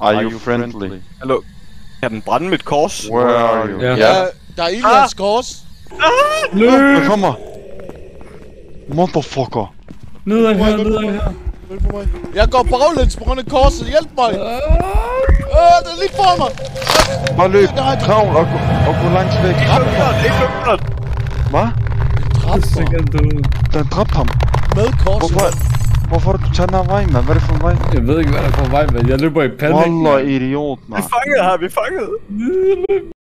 Are you friendly? Hallo? Kan den brænde mit kors? Where are you? Ja. Ja, der er ild i hans kors. Der kommer! Motherfucker! Ned ad her, ned ad her. Jeg går baglæns på grund af korset. Hjælp mig. Øh, det er lige for mig. Bare løb! Kravl og, og gå langt væk! Hvad? Dræb Så mig kan du... Den dræbte ham! med korset. Hvorfor? Hvorfor du tager den her vej, mand? Hvad er det for en vej? Jeg ved ikke, hvad der er på vej, men jeg løber i panik. Wallah, idiot, mand. Vi fangede her, vi fangede.